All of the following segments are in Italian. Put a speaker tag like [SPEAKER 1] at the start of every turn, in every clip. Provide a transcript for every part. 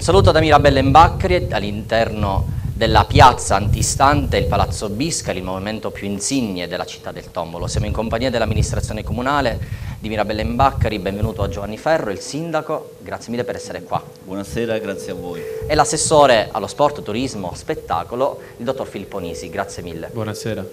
[SPEAKER 1] Un saluto da Mirabelle Imbacri all'interno della piazza antistante il Palazzo Biscali, il movimento più insigne della città del Tombolo. Siamo in compagnia dell'amministrazione comunale di Mirabelle Imbacri, benvenuto a Giovanni Ferro, il sindaco, grazie mille per essere qua.
[SPEAKER 2] Buonasera, grazie a voi.
[SPEAKER 1] E l'assessore allo sport, turismo, spettacolo, il dottor Filippo Nisi, grazie mille.
[SPEAKER 3] Buonasera.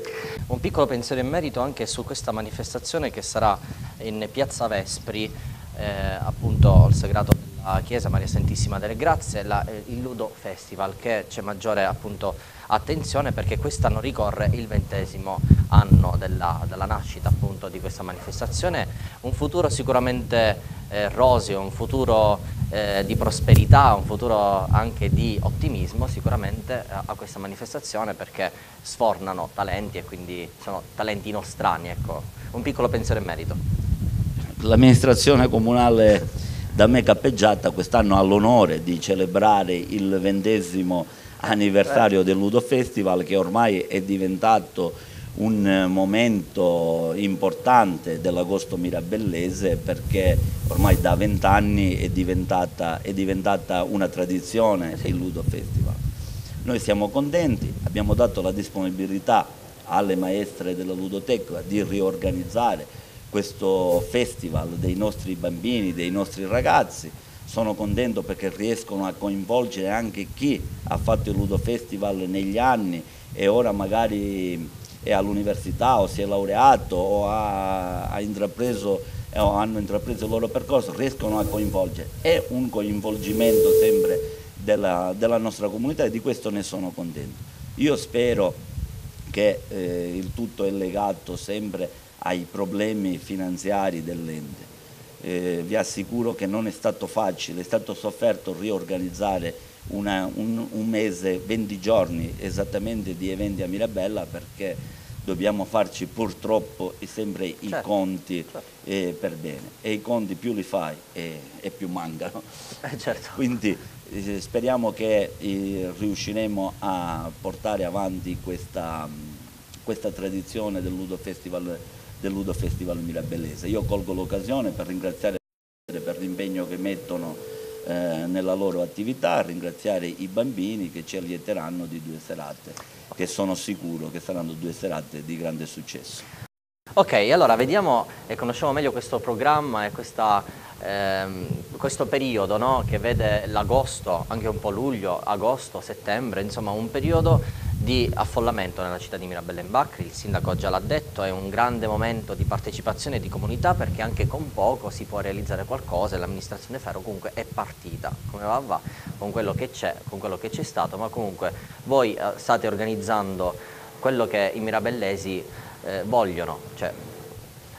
[SPEAKER 1] Un piccolo pensiero in merito anche su questa manifestazione che sarà in piazza Vespri, eh, appunto al sagrato a Chiesa Maria Santissima delle Grazie, la, eh, il Ludo Festival che c'è maggiore appunto, attenzione perché quest'anno ricorre il ventesimo anno della, della, nascita appunto di questa manifestazione, un futuro sicuramente eh, roseo, un futuro eh, di prosperità, un futuro anche di ottimismo sicuramente a, a, questa manifestazione perché sfornano talenti e quindi sono talenti nostrani, ecco. un piccolo pensiero in merito.
[SPEAKER 2] L'amministrazione comunale da me cappeggiata quest'anno ha l'onore di celebrare il ventesimo anniversario del Ludo Festival che ormai è diventato un momento importante dell'agosto mirabellese perché ormai da vent'anni è diventata, è diventata una tradizione il Ludo Festival. Noi siamo contenti, abbiamo dato la disponibilità alle maestre della ludoteca di riorganizzare questo festival dei nostri bambini, dei nostri ragazzi. Sono contento perché riescono a coinvolgere anche chi ha fatto il Ludo Festival negli anni e ora magari è all'università o si è laureato o ha, ha intrapreso, o hanno intrapreso il loro percorso, riescono a coinvolgere. È un coinvolgimento sempre della, della nostra comunità e di questo ne sono contento. Io spero che eh, il tutto è legato sempre ai problemi finanziari dell'ente. Eh, vi assicuro che non è stato facile, è stato sofferto riorganizzare una, un, un, mese, 20 giorni esattamente di eventi a Mirabella perché dobbiamo farci purtroppo sempre i certo, conti certo. Eh, per bene e i conti più li fai e, e più mancano.
[SPEAKER 1] Eh, certo.
[SPEAKER 2] Quindi eh, speriamo che eh, riusciremo a portare avanti questa, questa tradizione del Ludo Festival del Ludo Festival Mirabellese. Io colgo l'occasione per ringraziare per l'impegno che mettono eh, nella loro attività, ringraziare i bambini che ci allieteranno di due serate, che sono sicuro che saranno due serate di grande successo.
[SPEAKER 1] Ok, allora vediamo e conosciamo meglio questo programma e questa, ehm, questo periodo no? che vede l'agosto, anche un po' luglio, agosto, settembre, insomma un periodo di affollamento nella città di Mirabelle in Bacri, il sindaco già l'ha detto, è un grande momento di partecipazione di comunità perché anche con poco si può realizzare qualcosa e l'amministrazione Ferro comunque è partita, come va va, con quello che c'è, con quello che c'è stato, ma comunque voi eh, state organizzando quello che i mirabellesi eh, vogliono, cioè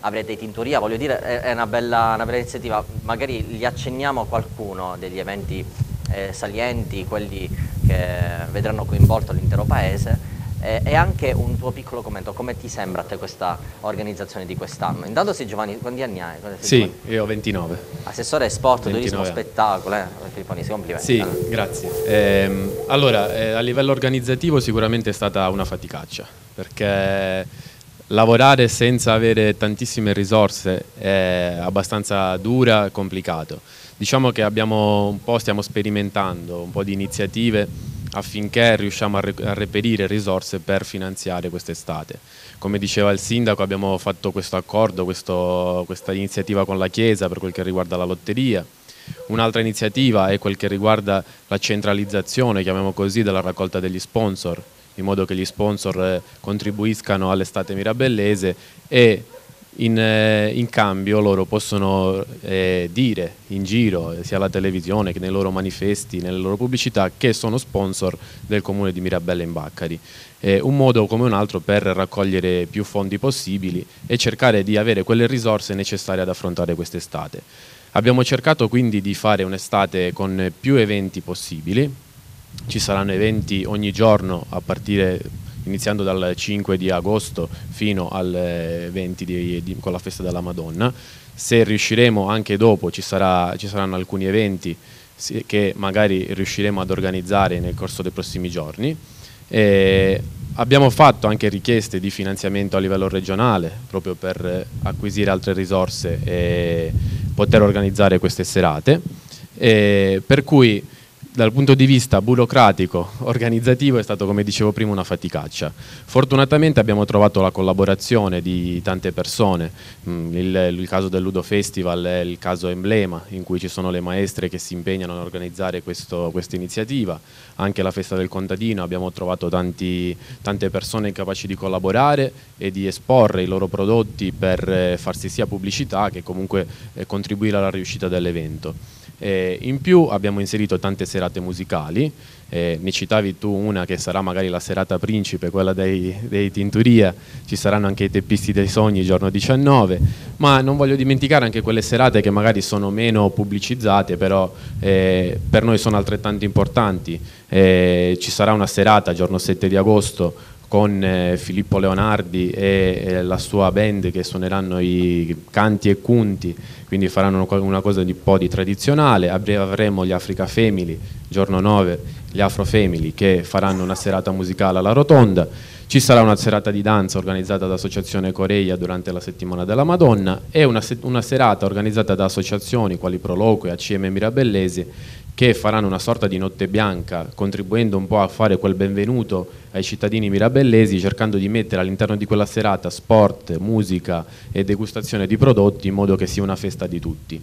[SPEAKER 1] avrete tintoria, voglio dire è una bella, una bella iniziativa, magari gli accenniamo a qualcuno degli eventi eh, salienti, quelli che vedranno coinvolto l'intero paese eh, e anche un tuo piccolo commento, come ti sembra a te questa organizzazione di quest'anno? Intanto sei Giovanni, quanti anni hai?
[SPEAKER 3] Sì, Giovanni? io ho 29.
[SPEAKER 1] Assessore sport, 29. turismo, spettacolo, eh? Filipponi, complimenti.
[SPEAKER 3] Sì, grazie. Eh, allora, a livello organizzativo sicuramente è stata una faticaccia, perché lavorare senza avere tantissime risorse è abbastanza dura e complicato. Diciamo che abbiamo un po', stiamo sperimentando un po' di iniziative affinché riusciamo a, re a reperire risorse per finanziare quest'estate. Come diceva il sindaco abbiamo fatto questo accordo, questo, questa iniziativa con la Chiesa per quel che riguarda la lotteria. Un'altra iniziativa è quel che riguarda la centralizzazione, chiamiamo così, della raccolta degli sponsor in modo che gli sponsor eh, contribuiscano all'estate mirabellese e in, eh, in, cambio loro possono eh, dire in giro, sia alla televisione che nei loro manifesti, nelle loro pubblicità, che sono sponsor del comune di Mirabella in Baccari. Eh, un modo come un altro per raccogliere più fondi possibili e cercare di avere quelle risorse necessarie ad affrontare quest'estate. Abbiamo cercato quindi di fare un'estate con più eventi possibili, ci saranno eventi ogni giorno a partire iniziando dal 5 di agosto fino al 20 di, di, con la festa della Madonna. Se riusciremo anche dopo ci, sarà, ci saranno alcuni eventi che magari riusciremo ad organizzare nel corso dei prossimi giorni. E abbiamo fatto anche richieste di finanziamento a livello regionale proprio per acquisire altre risorse e poter organizzare queste serate. E per cui dal punto di vista burocratico, organizzativo è stato come dicevo prima una faticaccia. Fortunatamente abbiamo trovato la collaborazione di tante persone, mm, il, il caso del Ludo Festival è il caso emblema in cui ci sono le maestre che si impegnano a organizzare questa iniziativa, anche la festa del contadino abbiamo trovato tanti, tante persone capaci di collaborare e di esporre i loro prodotti per eh, farsi sia pubblicità che comunque eh, contribuire alla riuscita dell'evento. Eh, in più abbiamo inserito tante serate musicali, eh, ne citavi tu una che sarà magari la serata principe, quella dei, dei Tinturia, ci saranno anche i teppisti dei sogni giorno 19, ma non voglio dimenticare anche quelle serate che magari sono meno pubblicizzate, però eh, per noi sono altrettanto importanti. Eh, ci sarà una serata giorno 7 di agosto con eh, Filippo Leonardi e, e, la sua band che suoneranno i canti e cunti, quindi faranno una cosa di un po' di tradizionale, avremo gli Africa Family, giorno 9, gli Afro Family che faranno una serata musicale alla Rotonda, ci sarà una serata di danza organizzata da Associazione Coreia durante la settimana della Madonna e una, una serata organizzata da associazioni quali Proloquio e ACM Mirabellesi che faranno una sorta di notte bianca, contribuendo un po' a fare quel benvenuto ai cittadini mirabellesi, cercando di mettere all'interno di quella serata sport, musica e degustazione di prodotti in modo che sia una festa di tutti.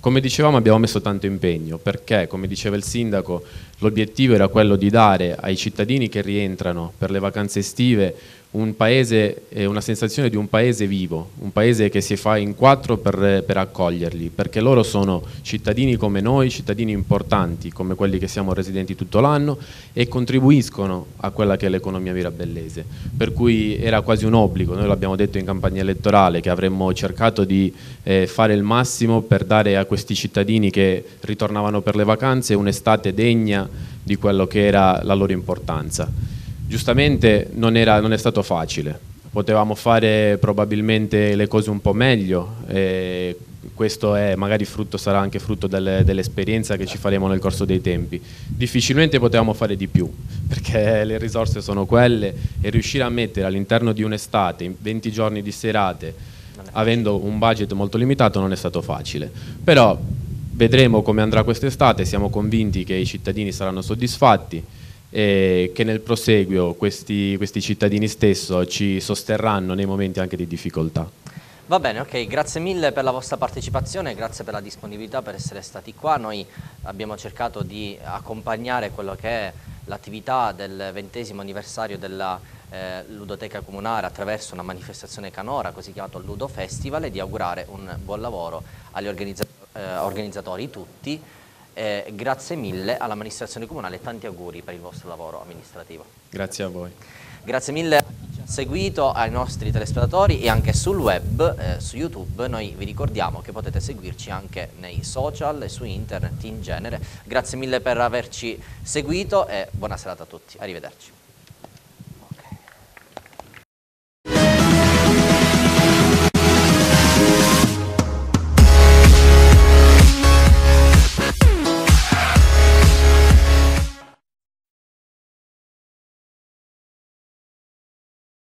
[SPEAKER 3] Come dicevamo abbiamo messo tanto impegno perché, come diceva il sindaco, l'obiettivo era quello di dare ai cittadini che rientrano per le vacanze estive un paese, una sensazione di un paese vivo, un paese che si fa in quattro per, per, accoglierli, perché loro sono cittadini come noi, cittadini importanti come quelli che siamo residenti tutto l'anno e contribuiscono a quella che è l'economia mirabellese. Per cui era quasi un obbligo, noi l'abbiamo detto in campagna elettorale, che avremmo cercato di eh, fare il massimo per dare a questi cittadini che ritornavano per le vacanze un'estate degna di quello che era la loro importanza. Giustamente non, era, non è stato facile, potevamo fare probabilmente le cose un po' meglio questo è, magari frutto, sarà anche frutto delle, dell'esperienza che ci faremo nel corso dei tempi. Difficilmente potevamo fare di più perché le risorse sono quelle e riuscire a mettere all'interno di un'estate, in 20 giorni di serate, avendo un budget molto limitato non è stato facile. Però vedremo come andrà quest'estate, siamo convinti che i cittadini saranno soddisfatti e che nel proseguio questi, questi cittadini stesso ci sosterranno nei momenti anche di difficoltà.
[SPEAKER 1] Va bene, ok, grazie mille per la vostra partecipazione, grazie per la disponibilità per essere stati qua. Noi abbiamo cercato di accompagnare quello che è l'attività del ventesimo anniversario della eh, Ludoteca Comunale attraverso una manifestazione canora, così chiamato Ludo Festival, e di augurare un buon lavoro agli organizzatori, eh, organizzatori tutti eh, grazie mille all'amministrazione comunale e tanti auguri per il vostro lavoro amministrativo.
[SPEAKER 3] Grazie a voi.
[SPEAKER 1] Grazie mille a chi ci ha seguito, ai nostri telespettatori e anche sul web, eh, su YouTube. Noi vi ricordiamo che potete seguirci anche nei social e su internet in genere. Grazie mille per averci seguito e buona serata a tutti. Arrivederci.